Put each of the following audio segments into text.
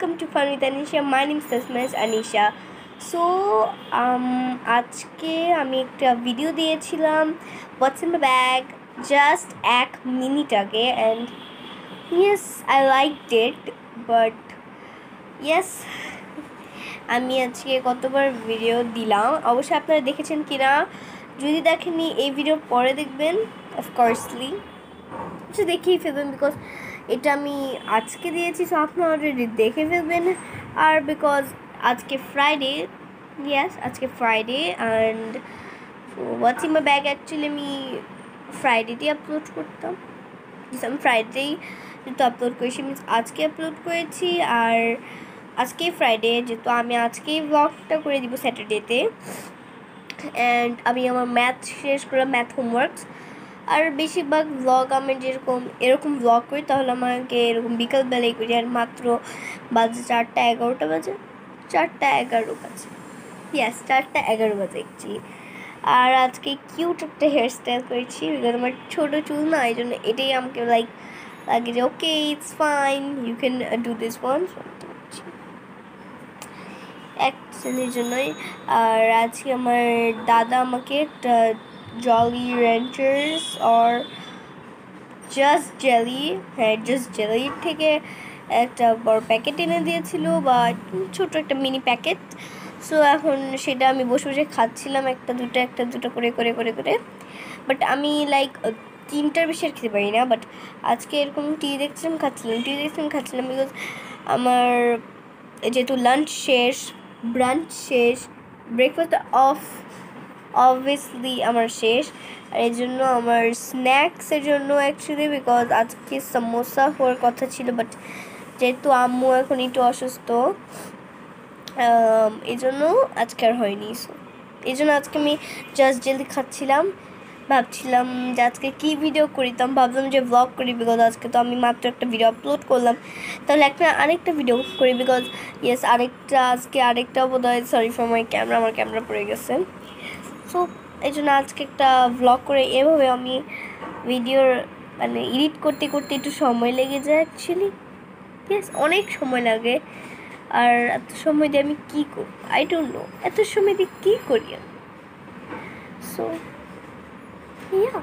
Welcome to fun with Anisha my name সাসমেস Anisha so আজকে আমি একটা ভিডিও দিয়েছিলাম। হোয়াটস ইন ব্যাগ জাস্ট এক মিনিট আগে। And yes I like it but yes আমি আজকে কতবার ভিডিও দিলাম। অবশ্যই আপনারা দেখেছেন কি না যদি দেখেননি, এই ভিডিও পরে দেখবেন অফকোর্সলি কিছু দেখেই ফেলবেন বিকজ এটা আমি আজকে দিয়েছি সো আপনারা অলরেডি দেখে ফেলবেন। আর বিকজ আজকে ফ্রাইডে ইয়াস আজকে Friday and what's in my bag actually আমি ফ্রাইডেতেই আপলোড করতাম। আমি ফ্রাইডেই যেহেতু আপলোড করেছি মিনস আজকে আপলোড করেছি, আর আজকে ফ্রাইডে যেহেতু আমি আজকেই ব্লগটা করে দিব স্যাটারডেতে অ্যান্ড আমি আমার ম্যাথ শেষ করলাম ম্যাথ হোমওয়ার্কস আর বেশিরভাগ ব্লগ আমি যেরকম, এরকম ব্লগ করি, তাহলে আমাকে এরকম বিকালবেলায় করি, আর মাত্র বাজে চারটা এগারোটা বাজে, চারটা এগারো বাজে। ইয়াস চারটা এগারো বাজে অ্যাকচুয়ালি আর আজকে কিউট একটা হেয়ার স্টাইল করেছি বিকজ আমার ছোটো চুল না, এই জন্য এটাই আমাকে লাইক লাগে যে okay it's fine you can do this one শ্রেণির জন্যই। আর আজকে আমার দাদা আমাকে একটা Jolly Ranchers or just jelly হ্যাঁ জাস্ট জেলির থেকে একটা বড় প্যাকেট এনে দিয়েছিল বা ছোট একটা মিনি প্যাকেট সো এখন সেটা আমি বসে বসে খাচ্ছিলাম একটা, দুটো একটা, দুটো করে করে করে করে। বাট আমি লাইক তিনটার বেশি আর খেতে পারি না বাট আজকে এরকম টি দেখছিলাম, খাচ্ছিলাম টি দেখছিলাম, খাচ্ছিলাম বিকজ আমার যেহেতু লাঞ্চ শেষ ব্রাঞ্চ শেষ ব্রেকফাস্ট অফ অবভিয়াসলি আমার শেষ। আর এই জন্য আমার স্ন্যাক্সের জন্য অ্যাকচুয়ালি বিকজ আজকে সমোসা হওয়ার কথা ছিল বাট যেহেতু আম্মু এখন একটু অসুস্থ এই জন্য আজকে আর হয়নি। সো এই জন্য আজকে আমি জাস্ট জলদি খাচ্ছিলাম। ভাবছিলাম যে আজকে কী ভিডিও করিতাম ভাবলাম যে ব্লগ করি বিকজ আজকে তো আমি মাত্র একটা ভিডিও আপলোড করলাম। তাহলে একটা আরেকটা ভিডিও করি বিকজ ইয়েস আরেকটা, আজকে আরেকটা বোধ হয় সরি ফর মাই ক্যামেরা আমার ক্যামেরা পড়ে গেছে। সো এই জন্য আজকে একটা ব্লগ করে এভাবে আমি ভিডিওর মানে এডিট করতে করতে একটু সময় লেগে যায়। অ্যাকচুয়ালি ইয়েস অনেক সময় লাগে। আর এত সময় দিয়ে আমি কী করি আই ডোন্ট নো এত সময় দিয়ে কী করি আমি? So yeah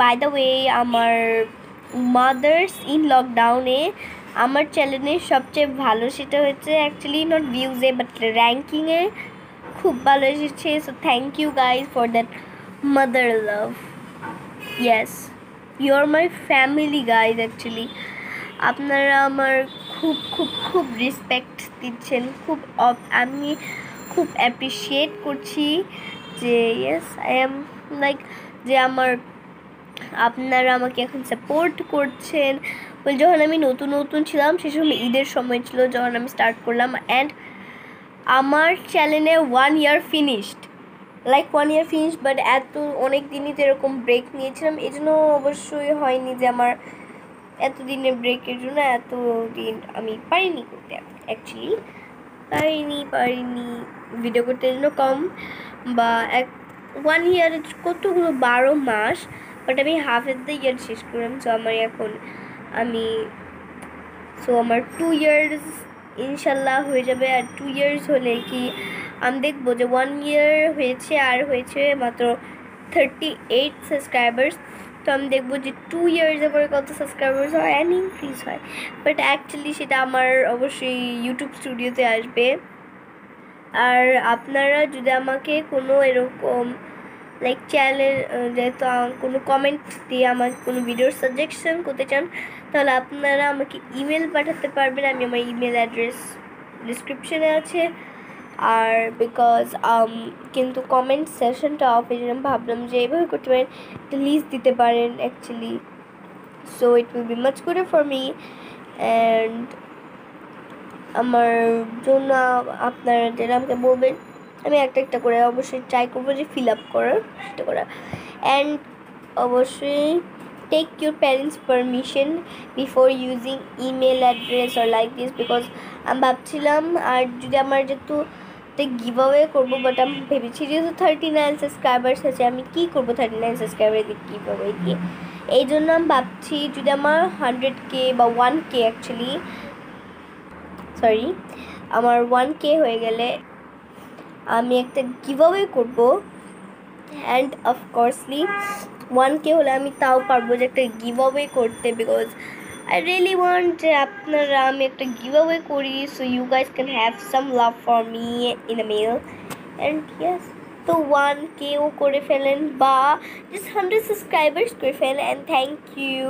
by the way আমার মাদার্স ইন লকডাউনে আমার চ্যানেলের সবচেয়ে ভালো সেটা হচ্ছে অ্যাকচুয়ালি নট ভিউজে বাট র্যাঙ্কিংয়ে খুব ভালো এসেছে so thank you guys for that mother love yes you are my family guys actually আপনারা আমার খুব খুব খুব রেসপেক্ট দিচ্ছেন, খুব আমি খুব অ্যাপ্রিসিয়েট করছি যে ইয়েস আই এম লাইক যে আমার, আপনারা আমাকে এখন সাপোর্ট করছেন। বল, যখন আমি নতুন নতুন ছিলাম সে সময় ঈদের সময় ছিল, যখন আমি স্টার্ট করলাম অ্যান্ড আমার চ্যানেলে one year finished like one year finish but এত অনেক দিনই তো এরকম ব্রেক নিয়েছিলাম। এই জন্য অবশ্যই হয়নি যে আমার এত দিনের ব্রেকের জন্য এত দিন আমি পারিনি করতে। অ্যাকচুয়ালি পারিনি পারিনি। ভিডিও করতে জন্য কম, বা এক ওয়ান ইয়ার কতগুলো, বারো মাস বাট আমি হাফ অফ দ্য ইয়ার শেষ করলাম সো আমার এখন আমি সো আমার টু ইয়ার্স ইনশাল্লাহ হয়ে যাবে আর টু ইয়ার্স হলে কি আমি দেখব যে ওয়ান ইয়ার হয়েছে আর হয়েছে মাত্র থার্টি এইট সাবস্ক্রাইবার্স তো আমি দেখব যে টু ইয়ার্সের পরে কত সাবস্ক্রাইবার্স হয় অ্যান্ড ইনক্রিজ হয়। বাট অ্যাকচুয়ালি সেটা আমার অবশ্যই ইউটিউব স্টুডিওতে আসবে। আর আপনারা যদি আমাকে কোনো এরকম লাইক চ্যানেল যেহেতু কোনো কমেন্ট দিয়ে আমার কোনো ভিডিওর সাজেকশন করতে চান তাহলে আপনারা আমাকে ইমেল পাঠাতে পারবেন, আমি আমার ইমেল অ্যাড্রেস ডিসক্রিপশনে আছে। আর বিকজ কিন্তু কমেন্ট সেশনটা অফ এই জন্য ভাবলাম যে এইভাবে করতে পারেন, একটা লিস্ট দিতে পারেন actually so it will be much good for me and আমার জন্য আপনারা যেটা আমাকে বলবেন, আমি একটা একটা করে অবশ্যই ট্রাই করব যে ফিল আপ করার, সেটা করা অ্যান্ড অবশ্যই take your parents permission before using email address R like this because আমি ভাবছিলাম, আর যদি আমার যেহেতু গিভ অ্যাওয়ে করব বাট আমি ভেবেছি যেহেতু থার্টি নাইন সাবস্ক্রাইবার্স আছে, আমি কী করব থার্টি নাইন সাবস্ক্রাইবার দিয়ে গিভ অ্যাওয়ে দিয়ে এই জন্য আমি ভাবছি যদি আমার হান্ড্রেড কে বা ওয়ান কে অ্যাকচুয়ালি সরি আমার ওয়ান কে হয়ে গেলে আমি একটা গিভওয়ে করব। অ্যান্ড অফকোর্সলি ওয়ান কে হলে? আমি তাও পারব যে একটা গিভওয়ে করতে বিকজ আই রিয়েলি ওয়ান্ট যে আপনারা আমি একটা গিভওয়ে করি so you guys can have some love for me in a mail and yes তো ওয়ান কেও করে ফেলেন বা জাস্ট হান্ড্রেড সাবস্ক্রাইবার্স করে ফেলেন and thank you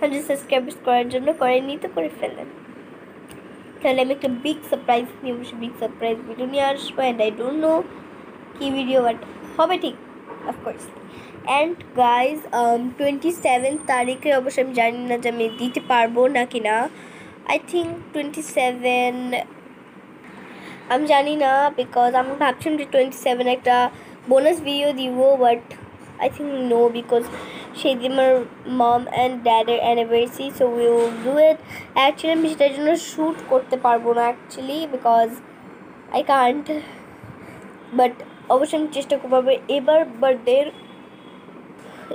hundred subscribers করার জন্য করেননি তো করে ফেলেন। তাহলে আমি একটা বিগ সারপ্রাইজ নিয়ে বসে বিগ সারপ্রাইজ ভিডিও নিয়ে আসব অ্যান্ড আই ডোন্ট নো কী ভিডিও বাট হবে ঠিক of course and guys twenty seven তারিখে অবশ্যই আমি জানি না যে আমি দিতে পারব না কি না। আই থিঙ্ক টোয়েন্টি সেভেন আমি জানি না বিকজ আমি ভাবছিলাম যে টোয়েন্টি সেভেন একটা বোনাস ভিডিও দিব but I think no because সেই দিন আমার mom and ড্যাডের anniversary so will do it actually আমি সেটার জন্য শ্যুট করতে পারব না actually because I can't but অবশ্যই আমি চেষ্টা করব, এবার বার্থডের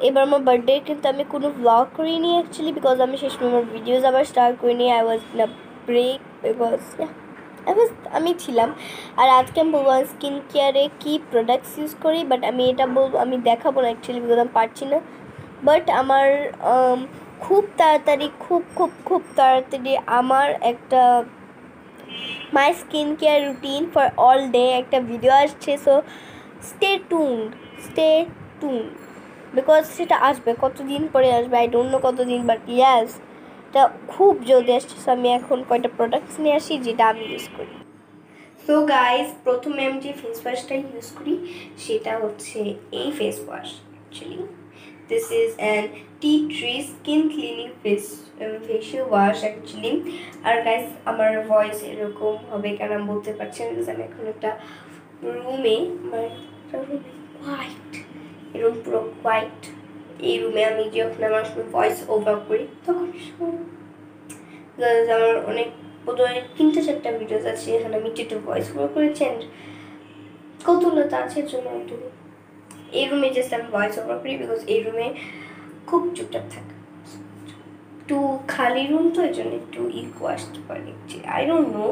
এবার আমার বার্থডে কিন্তু আমি কোনো ব্লগ করিনি অ্যাকচুয়ালি বিকজ আমি সময় আমার ভিডিওস আবার স্টার্ট করিনি। I was in break because আমি ছিলাম। আর আজকে আমি বলব স্কিন কেয়ারে কী প্রোডাক্টস ইউজ করি বাট আমি এটা বলব আমি দেখাবো না অ্যাকচুয়ালি বিকজ আমি পারছি না। বাট আমার um, খুব তাড়াতাড়ি খুব খুব খুব তাড়াতাড়ি আমার একটা my skin care routine for all day একটা ভিডিও আসছে। So stay tuned stay tuned because সেটা আসবে, কতদিন পরে আসবে আই ডোন্ট নো কতদিন বাট ইয়াস এটা খুব জলদি আসছে। সো আমি এখন কয়টা প্রোডাক্টস নিয়ে আসি, যেটা আমি ইউজ করি। সো গাইজ প্রথমে আমি যে ফেস ওয়াশটা ইউজ করি, সেটা হচ্ছে এই face wash actually this is an tea tree skin cleaning face facial wash actually R guys আমার ভয়েস এরকম হবে কেন আমি বলতে পারছি না এখন একটা রুমে আমার রুমে হোয়াইট এরকম পুরো হোয়াইট এই রুমে আমি যখন আমার ভয়েস ওভার করি, তখন আমার অনেক বোধহয় তিনটে চারটা ভিডিওস আছে, এখানে আমি যেটা ভয়েস ওভার করেছি অ্যান্ড কৌতূহলতা আছে জন্য একটু। এই রুমে জাস্ট আমি ভয়েস ওভার করি বিকজ এই রুমে খুব চুপচাপ থাকে। একটু খালি রুম তো এই জন্য একটু ইকো আসতে পারে। I don't know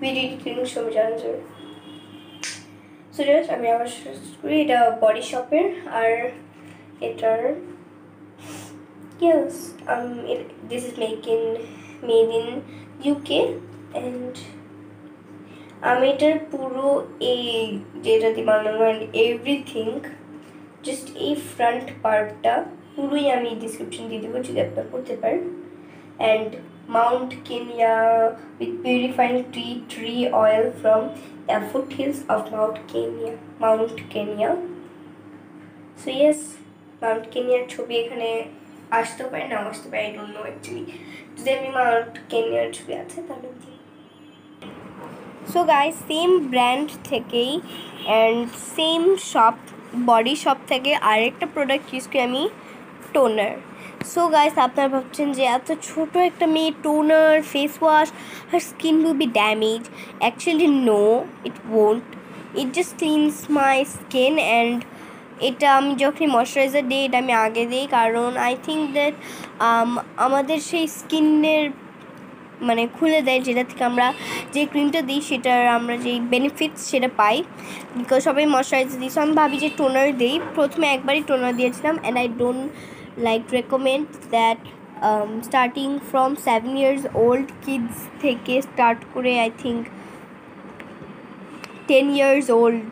video editing সময় জানা যাবে সো আমি আবার করি। এটা বডি শপের আর এটার yes this is make in made in UK and আমি এটার পুরো এই যেটা দিয়ে বানানো অ্যান্ড এভরিথিং জাস্ট এই ফ্রন্ট পার্টটা পুরোই আমি ডিসক্রিপশন দিয়ে দেবো যদি আপনারা করতে পারেন। And Kenya with purifying tree tree oil from the foothills of Mount Kenya Mount Kenya so yes Mount কেনিয়ার ছবি এখানে আসতেও পারে, নাও আসতে পারে আই ডোন্ট নো অ্যাকচুয়ালি যদি আমি মাউন্ট কেনিয়ার ছবি আছে, তাহলে সো গাই সেম ব্র্যান্ড থেকেই and same shop Body Shop থেকে আরেকটা প্রোডাক্ট ইউজ করি আমি টোনার সো গাইস আপনারা ভাবছেন যে এত ছোট একটা মেয়ে toner face wash her skin will be damage actually no it won't it just cleanse my skin and এটা আমি যখনই ময়শ্চারাইজার দিই, এটা আমি আগে দিই কারণ আই থিঙ্ক দ্যাট আমাদের সেই স্কিনের মানে খুলে দেয় যেটা থেকে আমরা যে ক্রিমটা দিই, সেটার আমরা যেই বেনিফিটস সেটা পাই। বিকজ সবাই ময়শ্চারাইজার দিই। সো আমি ভাবি যে টোনার দিই। প্রথমে একবারই টোনার দিয়েছিলাম and I don't like recommend that starting from seven years old kids থেকে স্টার্ট করে I think ten years old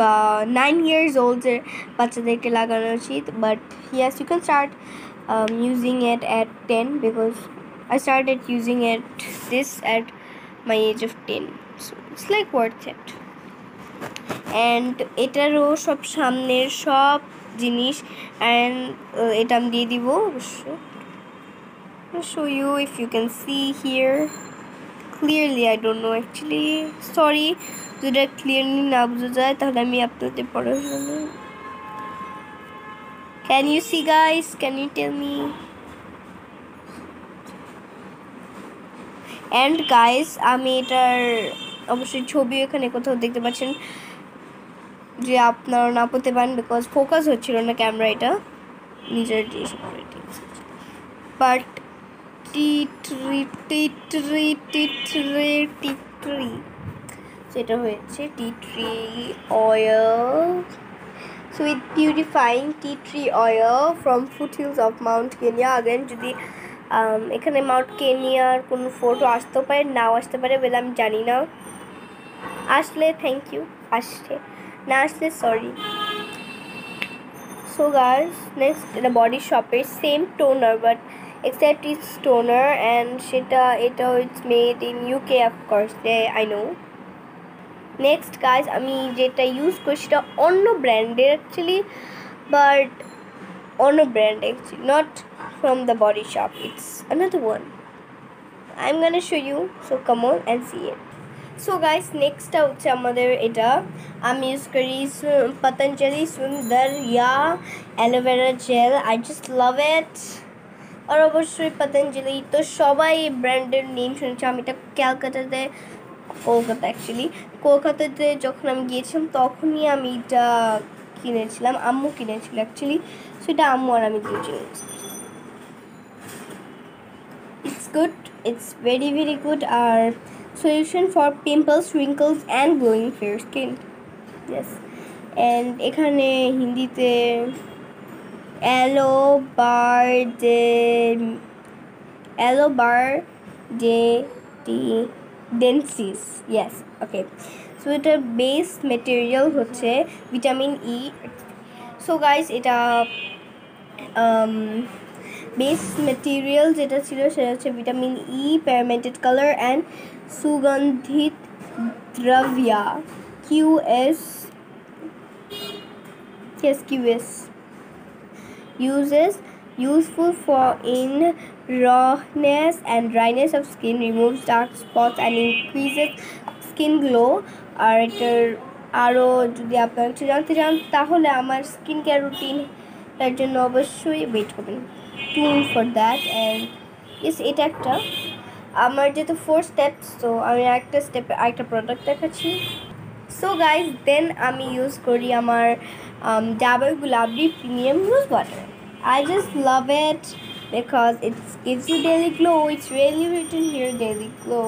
বা নাইন ইয়ার্স ওল্ডের বাচ্চাদেরকে লাগানো উচিত। But yes you can start using it at ten because I started using it, this at my age of 10 so, it's like worth it. And এটারও সব সামনের সব জিনিস অ্যান্ড এটা আমি দিয়ে দিব অবশ্য। Show you if you can see here. Clearly, I don't know, actually. Sorry, যদি ক্লিয়ারলি না বোঝা যায়, তাহলে আমি আপনাদের পড়াশোনা can you see guys? Can you tell me? And guys আমি এটার অবশ্যই ছবি এখানে কোথাও দেখতে পাচ্ছেন। যে আপনারা না পেতে পারেন বিকজ ফোকাস হচ্ছিল না ক্যামেরা এটা নিজের বাট টিটরি টিটরি টিটরি টিটরি সেটা হয়েছে tea tree oil so with tea tree oil from foot hills of mount Kenya again যদি um, এখানে মাউন্ট কেনিয়ার কোনো ফটো আসতেও পারে নাও আসতে পারে বলে আমি জানি না। আসলে থ্যাংক ইউ আসছে। না আসলে সরি সো গাইস নেক্সট এটা বডি শপের same toner but except it's toner and সেটা এটা it's made in UK of course I know next guys আমি যেটা ইউজ করি সেটা অন্য ব্র্যান্ডের অ্যাকচুয়ালি বাট অন্য brand actually not from the Body Shop it's another one I am gonna show you so come on and see it So guys নেক্সটটা হচ্ছে আমাদের এটা। আমি ইউজ করি পতঞ্জলি সুন্দর yeah aloe vera gel I just love it আর অবশ্যই পতঞ্জলি তো সবাই ব্র্যান্ডের নেম শুনেছে। আমি এটা ক্যালকাটাতে, কলকাতা অ্যাকচুয়ালি কলকাতাতে যখন আমি গিয়েছিলাম, তখনই আমি এটা কিনেছিলাম। আম্মু কিনেছিল অ্যাকচুয়ালি সেটা আম্মু আর আমি দুজন it's good it's very very good R solution for pimples wrinkles and glowing fair skin yes and এখানে হিন্দিতে aloe barbadensis aloe barbadensis yes okay এটার বেস মেটেরিয়াল হচ্ছে ভিটামিন ই সো গাইস এটা বেস মেটেরিয়াল যেটা ছিল সেটা হচ্ছে vitamin E প্যারামেন্টেড কালার অ্যান্ড সুগন্ধিত দ্রব্যা Q S yes QS uses useful for in rawness and dryness of skin, removes dark spots and increases skin glow. আর এটার আরও যদি আপনারা কিছু জানতে চান, তাহলে আমার স্কিন কেয়ার রুটিন তার জন্য অবশ্যই ওয়েট করবেন। টুল ফর দ্যাট অ্যান্ড ইস এটা একটা আমার যেহেতু ফোর স্টেপ তো আমি একটা স্টেপে একটা প্রোডাক্ট দেখাচ্ছি। সো গাইজ দেন আমি ইউজ করি আমার double Gulabari premium rose water I just love it because it's it's you daily glow it's really return your daily glow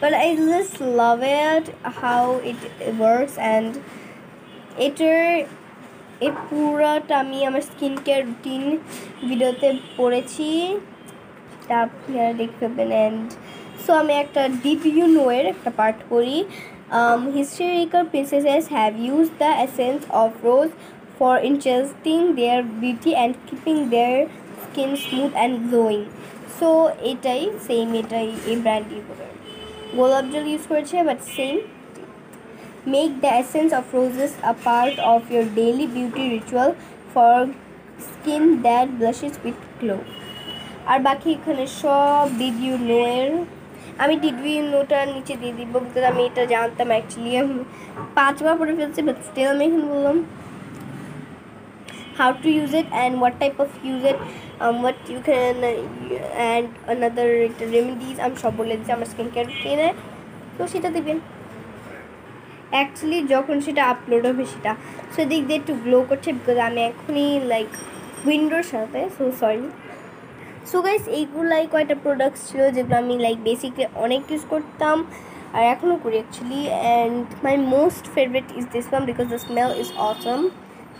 but I just love it how it works and এটার এই পুরাটা আমি আমার skin care routine ভিডিওতে পড়েছি। তা আপনারা দেখতে পাবেন। অ্যান্ড সো আমি একটা ডিপ ইউ নোয়ের একটা পার্ট করি। Historical princesses have use the essence of rose for interesting their beauty and keeping their skin smooth and glowing so এটাই সেম এটাই এই ব্র্যান্ডই গোলাপ জল ইউজ করেছে but same make the essence of roses a part of your daily beauty ritual for skin that blushes with glow আর বাকি এখানে সব ডিড ইউ নো এর আমি ডিডবি নোটার নিচে দিয়ে দিব বিকজ আমি এটা জানতাম অ্যাকচুয়ালি আমি পাঁচবার পড়ে ফেলছি বাট স্টিল আমি এখন বললাম how to use it and what type of use it um, what you can uh, and another remedies আমি সব বলে দিচ্ছি আমার স্কিন কেয়ার রুটিনে তো সেটা দেবেন অ্যাকচুয়ালি যখন সেটা আপলোড হবে সেটা সো দিক দিয়ে একটু গ্লো করছে বিকজ আমি এখনই লাইক উইন্ডোর সাথে সো সরি সো গাইস এইগুলাই কয়টা প্রোডাক্টস ছিল যেগুলো আমি লাইক বেসিকলি অনেক ইউজ করতাম আর এখনও করি actually and my most favourite is this one because the smell is awesome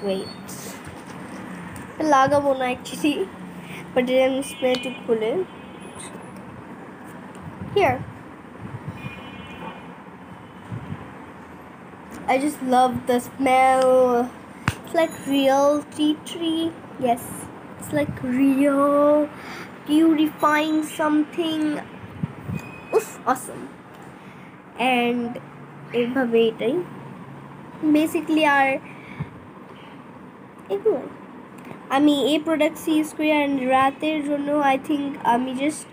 wait লাগাবো না অ্যাকচুয়ালি বাট এটা আমি স্মেলটি খুলে। Here I just love the smell. It's like real tea tree. Yes, it's like real purifying something. Oof, awesome. And এভাবে এটাই basically আর এগুলো আমি এই প্রোডাক্টস ইউজ করি আর রাতের জন্য আই থিঙ্ক আমি জাস্ট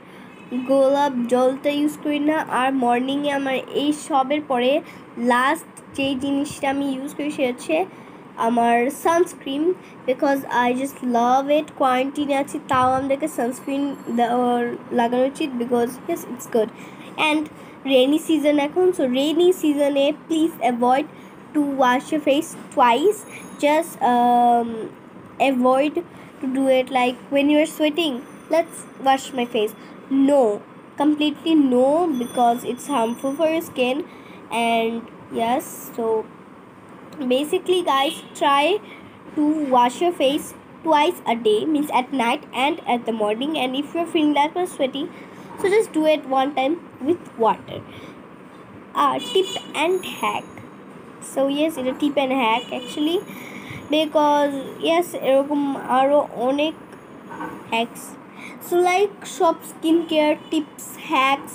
গোলাপ জলটা ইউজ করি না আর মর্নিংয়ে আমার এই সবের পরে লাস্ট যেই জিনিসটা আমি ইউজ করি সে হচ্ছে আমার sunscreen because I just love it কোয়ারেন্টিনে আছি, তাও আমাদেরকে সানস্ক্রিন লাগানো উচিত because yes it's good and rainy season এখন সো রেনি সিজনে please avoid to wash your face twice just avoid to do it like when you are sweating, let's wash my face no, completely no because it's harmful for your skin and yes so basically guys try to wash your face twice a day means at night and at the morning and if you're feeling that much sweaty so just do it one time with water uh, tip and hack so yes it's a tip and hack actually because yes এরকম আরও অনেক hacks so like সব skin care tips hacks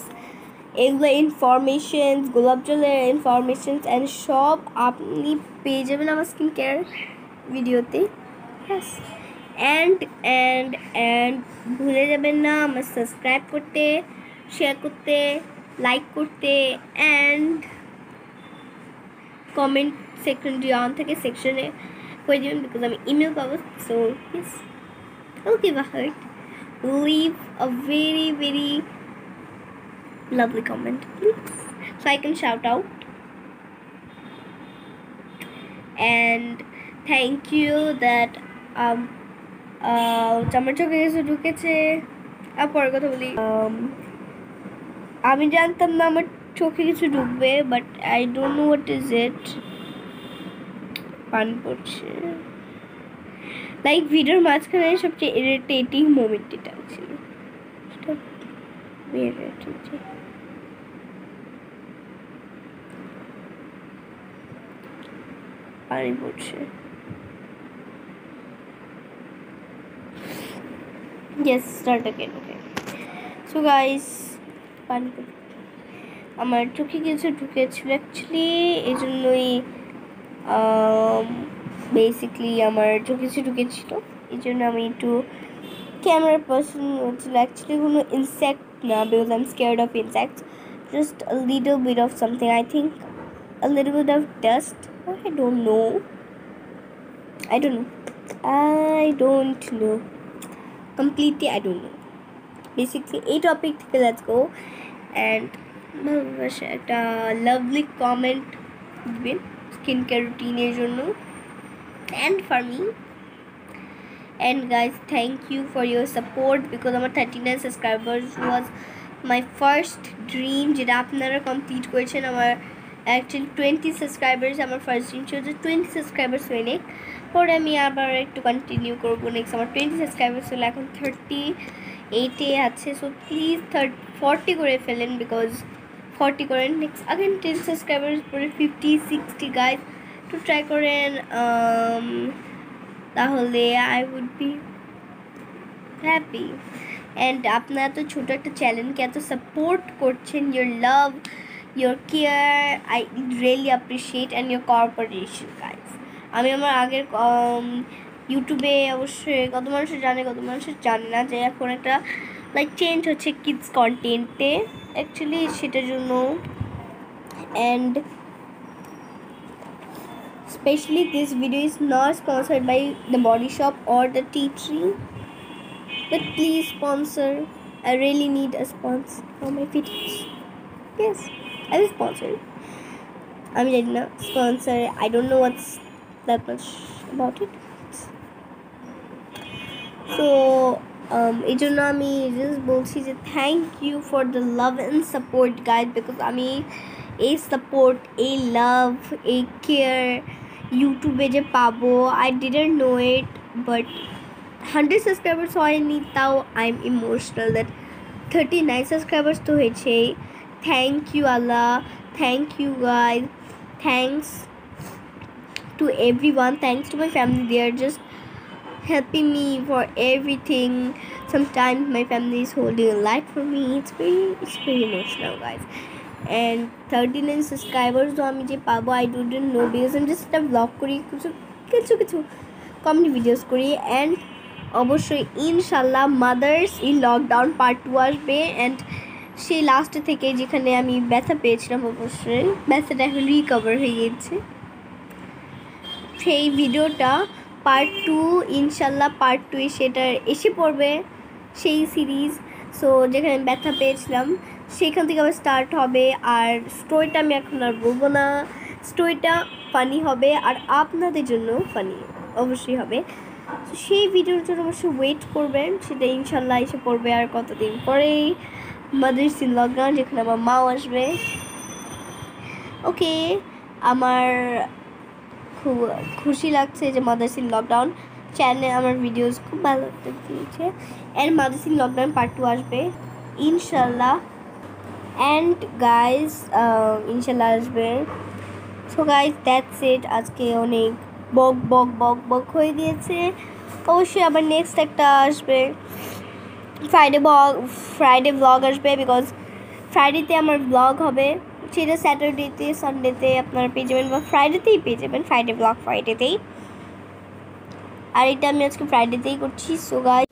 এগুলো informations গোলাপ জলের informations and সব আপনি পেয়ে যাবেন আমার স্কিন কেয়ার ভিডিওতে হ্যাস অ্যান্ড অ্যান্ড অ্যান্ড ভুলে যাবেন না আমার সাবস্ক্রাইব করতে শেয়ার করতে লাইক করতে অ্যান্ড কমেন্ট সেকশনটি অন থেকে সেকশনে করে দেবেন বিকজ আমি ইমেল পাবো so yes don't give a heart. Leave a very, very lovely comment, so I can shout out. And thank you that um আমার চোখে কিছু ঢুকেছে। আর পরের কথা বলি um, আমি জানতাম না আমার চোখে কিছু ঢুকবে but I don't know what is it পান পড়ছে লাইক ভিডিওর মাঝখানে সবচেয়ে ইরিটেটিং মোমেন্ট এটা ছিল। সেটা irritating ছিল। পানি পড়ছে yes, start again, okay so, guys, পানি পড়ছে। আমার চোখে কিছু ঢুকেছিল অ্যাকচুয়ালি এই জন্যই বেসিকলি আমার চোখে কিছু ঢুকেছিল এই জন্য আমি একটু ক্যামেরা পার্সন হচ্ছিল অ্যাকচুয়ালি কোনো ইনসেক্ট না because I am scared of insects just a little bit of something I think a little bit of dust I don't know I don't know I don't know completely I don't know basically এই topic থেকে let's go and ভালোবাসা একটা lovely comment দিবেন skin care রুটিনের জন্য and for me. And guys, thank you for your support because আমার thirty nine subscribers was my first dream যেটা আপনারা কমপ্লিট করেছেন আমার অ্যাকচুয়ালি টোয়েন্টি সাবস্ক্রাইবার্স আমার ফার্স্ট ড্রিম ছিল যে টোয়েন্টি সাবস্ক্রাইবার্স হয়ে পরে আমি আবার একটু কন্টিনিউ করব নেক্সট আমার টোয়েন্টি সাবস্ক্রাইবার্স হলো এখন থার্টি এইটে আছে। সো প্লিজ থার্ট ফর্টি করে ফেলেন বিকজ ফর্টি করেন। নেক্সট আগেন টেন সাবস্ক্রাইবার্স পরে ফিফটি সিক্সটি গাইজ একটু ট্রাই করেন। Um, তাহলে I would be happy and আপনারা তো ছোটো একটা চ্যানেলকে এত সাপোর্ট করছেন your love your care I really appreciate and your corporation guys আমি আমার আগের ইউটিউবে অবশ্যই কত মানুষের জানে, কত মানুষের জানে না যে এখন একটা লাইক চেঞ্জ হচ্ছে কিডস কন্টেন্টে অ্যাকচুয়ালি সেটার জন্য and especially this video is not sponsored by the body shop or the tea tree, but please sponsor. I really need a sponsor for my videos. Yes. I will sponsor. I mean no sponsor i don't know what's that much about it. So um এই জন্য আমি just বলছি যে thank you for the love and support guide because আমি এই support এই লাভ এই care ইউটিউবে যে পাবো I didn't know it but hundred subscribers হয়নি তাও I am emotional that thirty nine subscribers তো হয়েছে thank you Allah thank you guys thanks to everyone thanks to my family they are just helping me for everything sometimes my family is holding a light for me it's very it's very emotional guys and 39 subscribers তো আমি যে পাবো I don't know because আমি just একটা blog করি কিছু কিছু কিছু কমেডি ভিডিওস করি অ্যান্ড অবশ্যই ইনশাল্লাহ mothers in lockdown part two আসবে অ্যান্ড সেই লাস্ট থেকে যেখানে আমি ব্যথা পেয়েছিলাম অবশ্যই, ব্যথাটা এখন রিকভার হয়ে গিয়েছে। সেই ভিডিওটা পার্ট টু ইনশাল্লাহ পার্ট টু সেটার এসে পড়বে সেই সিরিজ সো যেখানে ব্যথা পেয়েছিলাম, সেখান থেকে আবার স্টার্ট হবে। আর স্টোরিটা আমি এখন আর বলব না। স্টোরিটা ফানি হবে আর আপনাদের জন্য ফানি অবশ্যই হবে। সেই ভিডিওর জন্য অবশ্যই ওয়েট করবেন। সেটা ইনশাল্লাহ এসে পড়বে আর কতদিন পরেই। মাদার্স লকডাউন যেখানে আমার মাও আসবে। ওকে আমার খুব খুশি লাগছে যে মাদার্স ইন লকডাউন চ্যানেলে আমার ভিডিওস খুব ভালো লাগতে দিয়েছে। And mothers in lockdown part two আসবে ইনশাল্লাহ অ্যান্ড গাইজ ইনশাল্লাহ আসবে। সো গাইজ দ্যাটস ইট আজকে অনেক বক বক বক বক হয়ে দিয়েছে অবশ্যই আবার নেক্সট একটা আসবে। ফ্রাইডে ব্লগ ফ্রাইডে ব্লগ আসবে বিকজ ফ্রাইডেতে আমার ব্লগ হবে সেটা স্যাটারডেতে সানডেতে আপনারা পেয়ে যাবেন বা ফ্রাইডেতেই পেয়ে যাবেন ফ্রাইডে ব্লগ ফ্রাইডেতেই আর এটা আমি আজকে ফ্রাইডেতেই করছি সো গাই